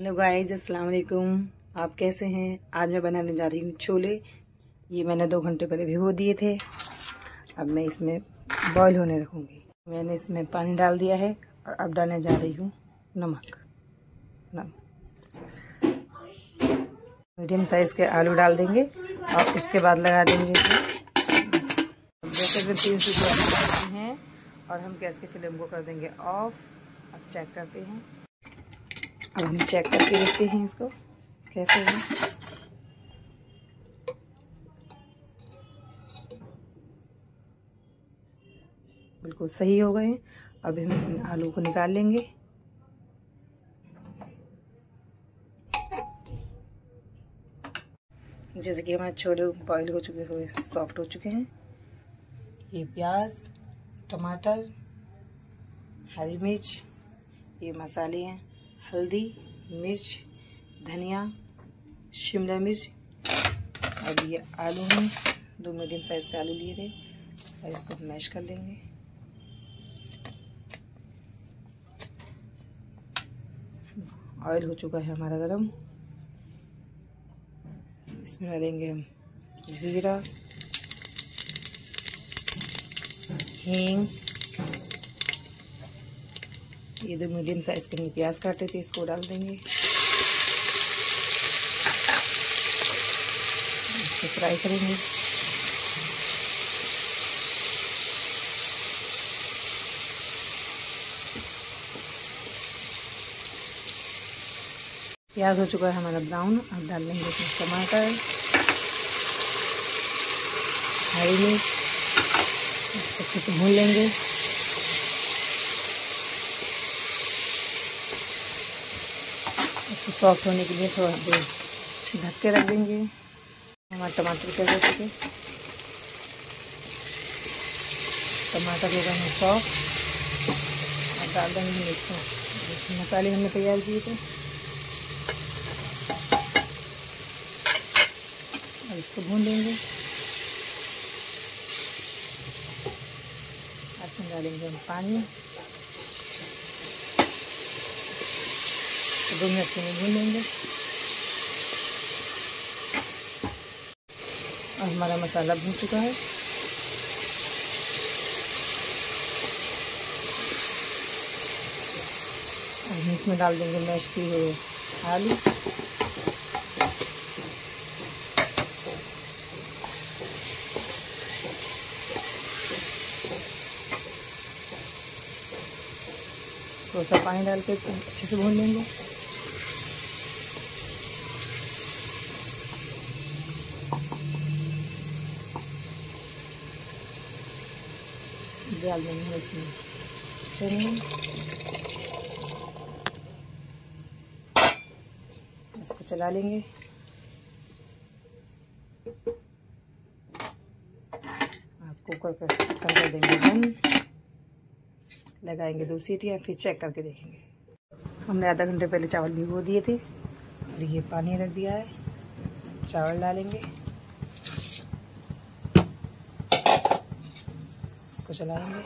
Hello guys, अस्सलाम वालेकुम। आप कैसे हैं? आज मैं बनाने जा रही हूँ छोले। ये मैंने दो घंटे पहले भिगो दिए थे। अब मैं इसमें बॉईल होने रखूँगी। मैंने इसमें पानी डाल दिया है और अब डालने जा रही हूँ नमक। नमक मीडियम साइज़ के आलू डाल देंगे और उसके बाद लगा देंगे जैसे तीन हैं और हम गैस की फ्लेम को कर देंगे ऑफ़ अब चेक करते हैं। अब हम चेक करके देखते हैं इसको, कैसे है। बिल्कुल सही हो गए अब हम इन आलू को निकाल लेंगे। जैसे कि हमारे छोले बॉईल हो चुके हुए सॉफ्ट हो चुके हैं। ये प्याज, टमाटर, हरी मिर्च, ये मसाले हैं। हल्दी, मिर्च, धनिया, शिमला मिर्च। अब ये आलू हैं। दो मीडियम साइज़ के आलू लिए थे। और इसको हम मैश कर लेंगे। ऑयल हो चुका है हमारा गरम। इसमें डालेंगे हम ज़ीरा, हींग ये जो मीडियम साइज़ के प्याज काटे थे, इसको डाल देंगे। इसको फ्राई करेंगे। प्याज हो चुका है हमारा ब्राउन अब डाल लेंगे इसमें टमाटर, हरी मिर्च अच्छे से भून लेंगे। इसको सॉफ्ट होने के लिए थोड़ा देर ढक के रख देंगे। हमारे टमाटर के हो चुके टमाटर हो गए सॉफ्ट और डाल देंगे इसको। मसाले हमने तैयार किए थे। और इसको भून इसमें डालेंगे हम पानी। दो मिनट के भून लेंगे और हमारा मसाला भून चुका है। इसमें डाल देंगे मैश किए हुए आलू। थोड़ा सा पानी डाल के अच्छे से भून लेंगे। डाल देंगे इसमें। चने इसको चला लेंगे। आप कुकर ढक्कन कर देंगे बंद। लगाएँगे दो सीटियाँ, फिर चेक करके देखेंगे। हमने आधा घंटे पहले चावल भिगो दिए थे और ये पानी रख दिया है। चावल डालेंगे। इसको चलाएँगे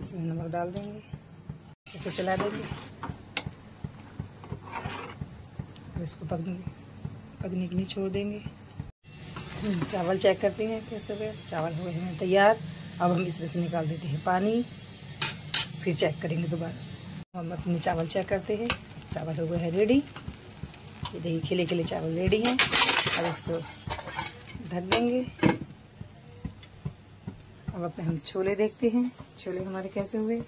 इसमें नमक डाल देंगे इसको चला देंगे इसको पकने पकने के लिए छोड़ देंगे चावल चेक करते हैं कैसे हुए चावल हो गए हैं तैयार। अब हम इसमें से निकाल देते हैं पानी। फिर चेक करेंगे दोबारा से। हम अपने चावल चेक करते हैं। चावल हो गए हैं रेडी ये देखिए खिले खिले चावल रेडी हैं। अब इसको ढक देंगे। अब अपने हम छोले देखते हैं। छोले हमारे कैसे हुए?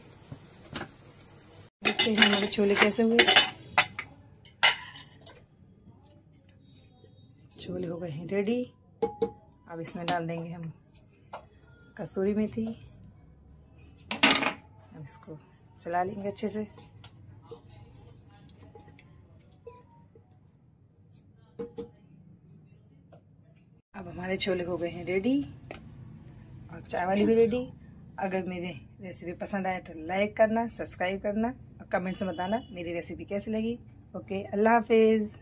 देखते हैं हमारे छोले कैसे हुए। छोले हो गए हैं रेडी अब इसमें डाल देंगे हम कसूरी मेथी। अब इसको चला लेंगे अच्छे से। अब हमारे छोले हो गए हैं रेडी और चाय वाली भी रेडी अगर मेरी रेसिपी पसंद आए तो लाइक करना सब्सक्राइब करना और कमेंट्स में बताना मेरी रेसिपी कैसी लगी। ओके अल्लाह हाफिज़।